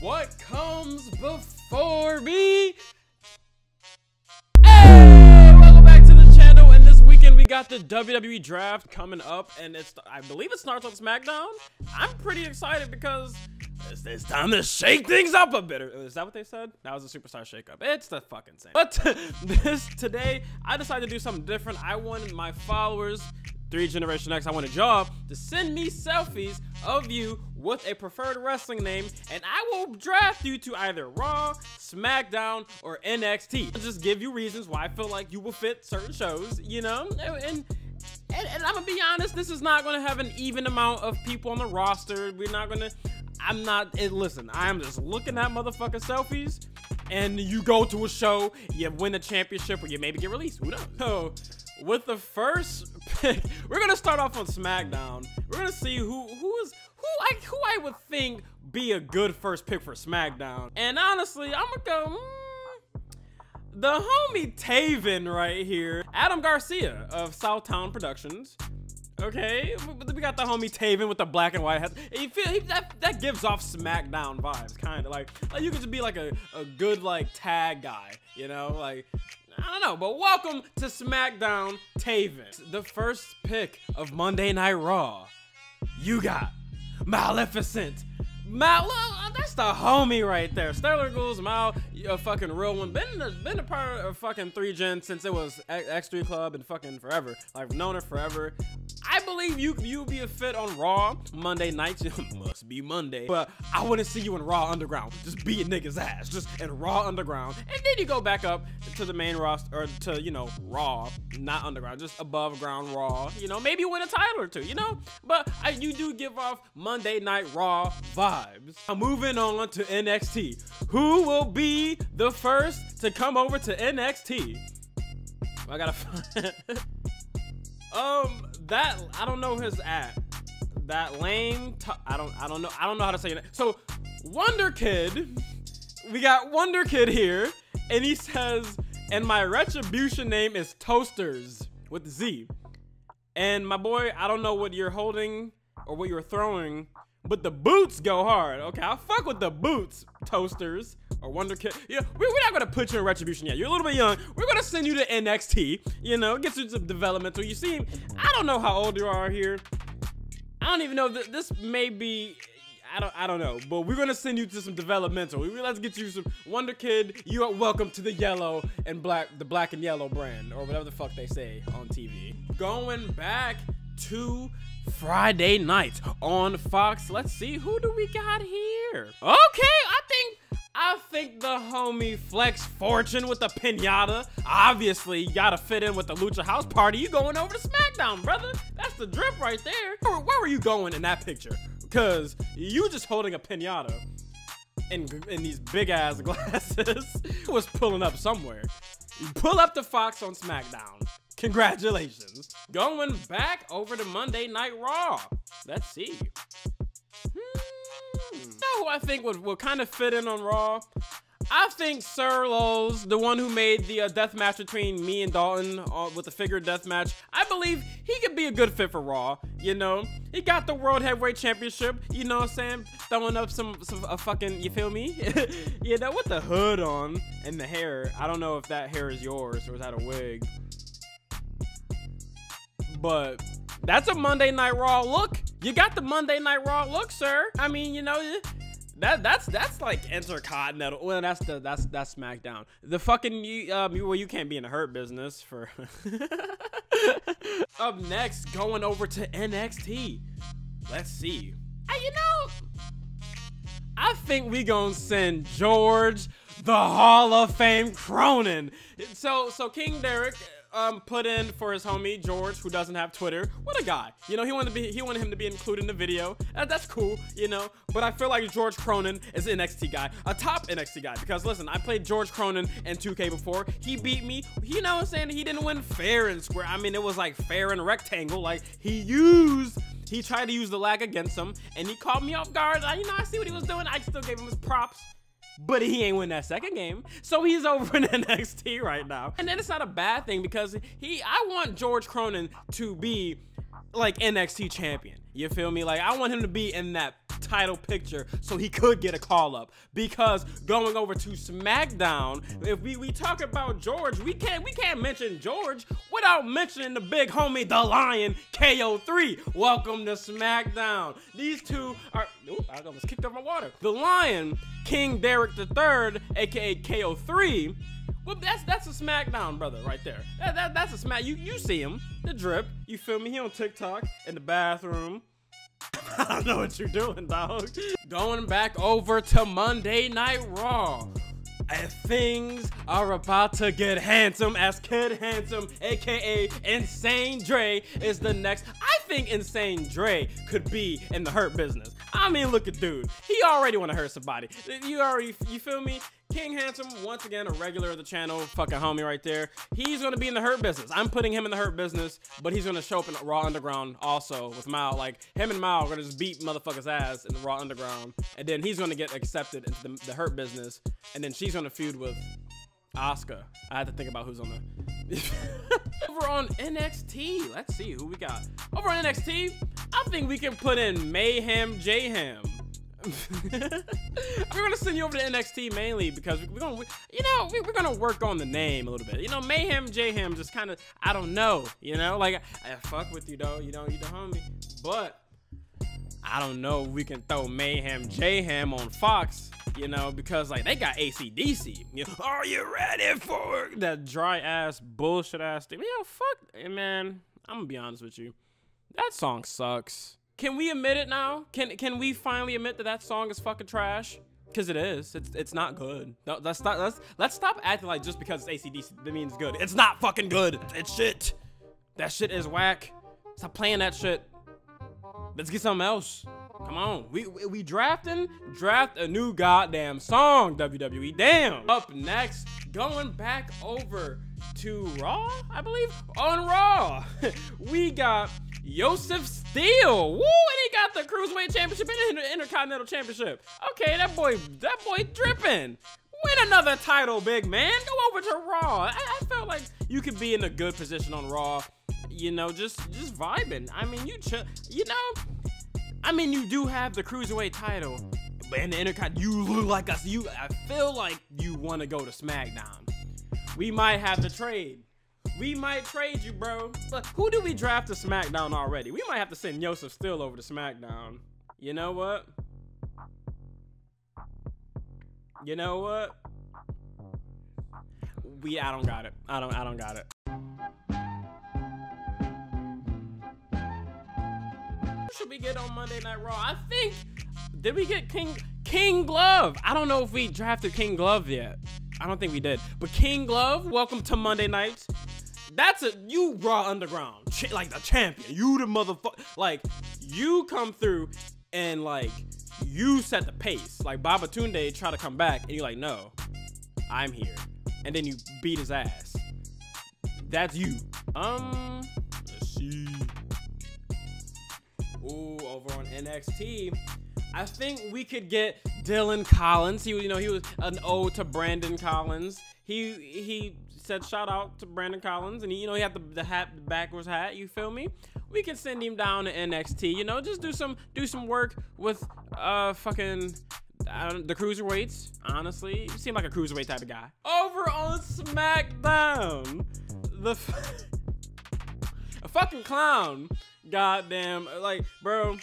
what comes before me? Hey, welcome back to the channel. And this weekend we got the WWE draft coming up, and it's I believe it starts on SmackDown. I'm pretty excited because it's, it's time to shake things up a bit. Is that what they said? That was a superstar shakeup. It's the fucking same. But this today, I decided to do something different. I wanted my followers 3 Generation X, I want a job to send me selfies of you with a preferred wrestling name, and I will draft you to either Raw, SmackDown, or NXT. I'll just give you reasons why I feel like you will fit certain shows, you know? And, and, and I'm gonna be honest, this is not gonna have an even amount of people on the roster. We're not gonna, I'm not, and listen, I'm just looking at motherfucking selfies, and you go to a show, you win a championship, or you maybe get released. Who knows? So, with the first pick, we're gonna start off on SmackDown. We're gonna see who who is who I who I would think be a good first pick for SmackDown. And honestly, I'm gonna go. Mm, the homie Taven right here, Adam Garcia of Southtown Productions. Okay, we got the homie Taven with the black and white hat. You feel he, that that gives off SmackDown vibes, kind of like, like you could just be like a, a good like tag guy, you know, like I don't know, but welcome to SmackDown Taven. The first pick of Monday Night Raw. You got Maleficent. Mal, that's the homie right there. Sterling Goulds, Mal, a fucking real one. Been been a part of fucking three gen since it was X3 Club and fucking forever. I've known her forever. I believe you you be a fit on Raw Monday nights. Must be Monday. But I want to see you in Raw Underground. Just beat niggas ass. Just in Raw Underground. And then you go back up to the main roster or to, you know, Raw. Not Underground. Just above ground Raw. You know, maybe win a title or two, you know? But I, you do give off Monday Night Raw vibes. I'm moving on to NXT. Who will be the first to come over to NXT? I gotta find Um, that I don't know his at. That lame. I don't. I don't know. I don't know how to say it. So, Wonder Kid. We got Wonder Kid here, and he says, "And my retribution name is Toasters with Z." And my boy, I don't know what you're holding or what you're throwing, but the boots go hard. Okay, I'll fuck with the boots, Toasters or Wonder Kid. Yeah, we're not gonna put you in Retribution yet. You're a little bit young. We're gonna send you to NXT. You know, get you some developmental. You see, I don't know how old you are here. I don't even know. Th this may be. I don't, I don't know, but we're gonna send you to some developmental. We, let's get you some Wonder Kid. You are welcome to the yellow and black, the black and yellow brand, or whatever the fuck they say on TV. Going back to Friday night on Fox. Let's see who do we got here. Okay, I think I think the homie Flex Fortune with the pinata. Obviously, you gotta fit in with the Lucha House Party. You going over to SmackDown, brother. That's the drip right there. Where, where were you going in that picture? Because you just holding a pinata in, in these big ass glasses was pulling up somewhere. You pull up the Fox on SmackDown. Congratulations. Going back over to Monday Night Raw. Let's see. Hmm know who I think would, would kind of fit in on Raw? I think Sir Lowe's, the one who made the uh, death match between me and Dalton uh, with the figure death match, I believe he could be a good fit for Raw. You know, he got the World Heavyweight Championship. You know what I'm saying? Throwing up some, some a fucking, you feel me? you know, with the hood on and the hair. I don't know if that hair is yours or is that a wig. But that's a Monday Night Raw look. You got the Monday Night Raw look, sir. I mean, you know, that that's that's like intercontinental. Well, that's the that's that's SmackDown. The fucking you um well you can't be in the hurt business for. Up next, going over to NXT. Let's see. Hey, you know, I think we gonna send George the Hall of Fame Cronin. So so King Derek um, put in for his homie George, who doesn't have Twitter. What a guy! You know, he wanted to be, he wanted him to be included in the video. That, that's cool, you know. But I feel like George Cronin is an NXT guy, a top NXT guy. Because listen, I played George Cronin in 2K before. He beat me. You know what I'm saying? He didn't win fair and square. I mean, it was like fair and rectangle. Like he used he tried to use the lag against him, and he caught me off guard. I, you know, I see what he was doing. I still gave him his props. But he ain't win that second game. So he's over in NXT right now. And then it's not a bad thing because he I want George Cronin to be like NXT champion. You feel me? Like I want him to be in that title picture so he could get a call up. Because going over to SmackDown, if we, we talk about George, we can't we can't mention George without mentioning the big homie, the Lion KO3. Welcome to SmackDown. These two are. Ooh, I almost kicked up my water. The Lion, King Derek III, aka KO3. Well, that's that's a SmackDown brother right there. That, that, that's a smack. You you see him, the drip. You feel me? He on TikTok in the bathroom. I don't know what you're doing, dog. Going back over to Monday Night Raw. And things are about to get handsome as Kid Handsome, aka Insane Dre, is the next. I think Insane Dre could be in the hurt business. I mean, look at dude. He already want to hurt somebody. You already, you feel me? King Handsome, once again, a regular of the channel, fucking homie right there. He's gonna be in the hurt business. I'm putting him in the hurt business, but he's gonna show up in Raw Underground also with Mal. Like, him and Mal are gonna just beat motherfuckers' ass in the Raw Underground, and then he's gonna get accepted into the, the hurt business, and then she's gonna feud with Asuka. I had to think about who's on the. Over on NXT, let's see who we got. Over on NXT, I think we can put in Mayhem J Ham. we're gonna send you over to NXT mainly because we're gonna, you know, we're gonna work on the name a little bit. You know, Mayhem J Ham just kind of, I don't know, you know, like I, I fuck with you though, you know, you the homie, but I don't know. If we can throw Mayhem J Ham on Fox, you know, because like they got ACDC. Are you ready for that dry ass bullshit ass thing? Yo, fuck, hey, man. I'm gonna be honest with you. That song sucks. Can we admit it now? Can can we finally admit that that song is fucking trash? Cause it is. It's it's not good. No, let's stop. Let's let's stop acting like just because it's ACDC that means good. It's not fucking good. It's shit. That shit is whack. Stop playing that shit. Let's get something else. Come on. We, we, we drafting? Draft a new goddamn song, WWE. Damn. Up next, going back over to Raw, I believe. On Raw, we got Yosef Steel. Woo, and he got the Cruiserweight Championship and the Intercontinental Championship. Okay, that boy, that boy dripping. Win another title, big man. Go over to Raw. I, I felt like you could be in a good position on Raw. You know, just just vibing. I mean, you you know, I mean, you do have the cruiserweight title, but in the Intercontinental, you look like us. You, I feel like you want to go to SmackDown. We might have to trade. We might trade you, bro. But who do we draft to SmackDown already? We might have to send Yosef Still over to SmackDown. You know what? You know what? We I don't got it. I don't I don't got it. Should we get on Monday Night Raw? I think did we get King King Glove? I don't know if we drafted King Glove yet. I don't think we did. But King Glove, welcome to Monday nights. That's a you Raw Underground, like the champion. You the motherfucker. Like you come through and like you set the pace. Like Baba Babatunde try to come back and you're like, no, I'm here. And then you beat his ass. That's you. Um, over on NXT. I think we could get Dylan Collins. He, you know, he was an ode to Brandon Collins. He he said shout out to Brandon Collins, and he, you know, he had the, the hat, the backwards hat. You feel me? We can send him down to NXT. You know, just do some do some work with uh fucking the cruiserweights. Honestly, you seem like a cruiserweight type of guy. Over on SmackDown, the a fucking clown goddamn like bro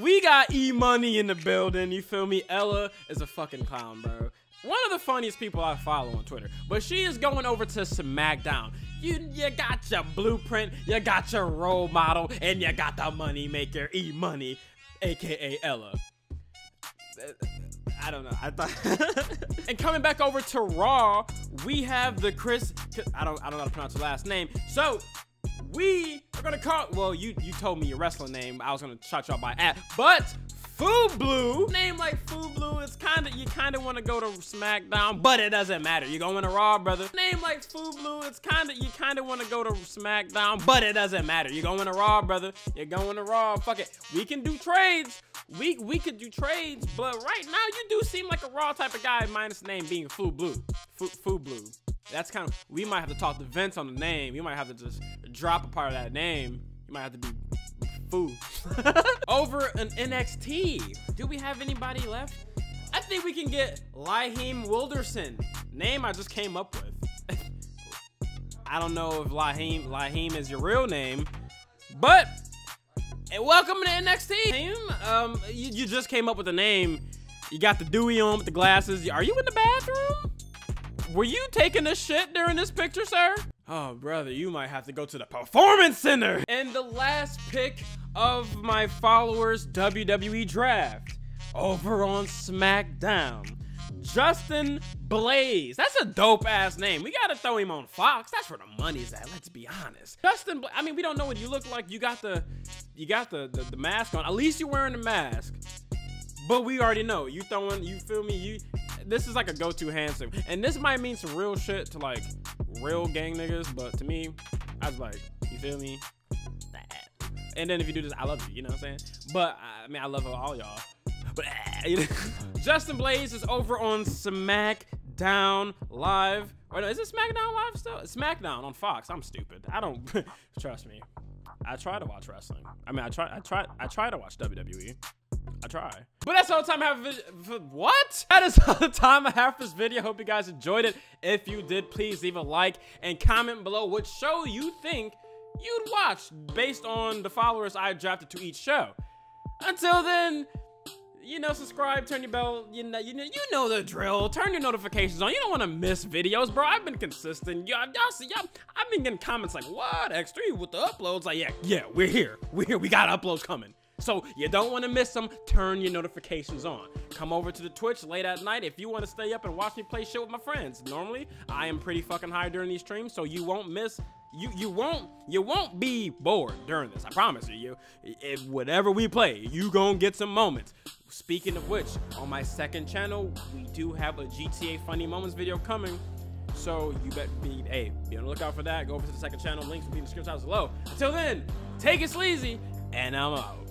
we got E Money in the building. You feel me? Ella is a fucking clown, bro. One of the funniest people I follow on Twitter. But she is going over to SmackDown. You you got your blueprint, you got your role model, and you got the money maker E Money, aka Ella. I don't know. I thought. and coming back over to Raw, we have the Chris. I don't. I don't know how to pronounce her last name. So we are gonna call. Well, you you told me your wrestling name. I was gonna shout you out by at, but Fubu. Name like Fubu, it's kind of, you kind of want to go to SmackDown, but it doesn't matter. You're going to Raw, brother. Name like Fubu, it's kind of, you kind of want to go to SmackDown, but it doesn't matter. You're going to Raw, brother. You're going to Raw. Fuck it. We can do trades. We we could do trades, but right now you do seem like a Raw type of guy, minus name being Fubu. Fubu. That's kind of, we might have to talk to Vince on the name. You might have to just drop a part of that name. You might have to be fool. Over an NXT. Do we have anybody left? I think we can get Laheem Wilderson. Name I just came up with. I don't know if Laheem Laheem is your real name, but and welcome to NXT. Um, you, you just came up with a name. You got the Dewey on with the glasses. Are you in the bathroom? Were you taking a shit during this picture, sir? Oh, brother, you might have to go to the Performance Center. And the last pick of my followers' WWE draft over on SmackDown. Justin Blaze. That's a dope ass name. We gotta throw him on Fox. That's where the money's at. Let's be honest. Justin. Bla I mean, we don't know what you look like. You got the, you got the, the the mask on. At least you're wearing the mask. But we already know you throwing. You feel me? You. This is like a go-to handsome, and this might mean some real shit to like real gang niggas. But to me, I was like, you feel me? And then if you do this, I love you. You know what I'm saying? But I mean, I love all y'all. But Justin Blaze is over on SmackDown Live. Or no, is it SmackDown Live still? SmackDown on Fox. I'm stupid. I don't trust me. I try to watch wrestling. I mean, I try. I try. I try to watch WWE. I try. But that's all the time I have for what? That is all the time I have for this video. Hope you guys enjoyed it. If you did, please leave a like and comment below what show you think you'd watch based on the followers I drafted to each show. Until then, you know, subscribe, turn your bell, you know, you know, you know the drill. Turn your notifications on. You don't want to miss videos, bro. I've been consistent. Y'all, y'all see, y'all, I've been getting comments like, what, X3 with the uploads? Like, yeah, yeah, we're here. We're here. We got uploads coming. So you don't want to miss them. Turn your notifications on. Come over to the Twitch late at night if you want to stay up and watch me play shit with my friends. Normally, I am pretty fucking high during these streams, so you won't miss you you won't you won't be bored during this. I promise you. You if whatever we play, you gonna get some moments. Speaking of which, on my second channel, we do have a GTA Funny Moments video coming. So you bet be hey, be on the lookout for that. Go over to the second channel. Links will be in the description below. Until then, take it sleazy, and I'm out.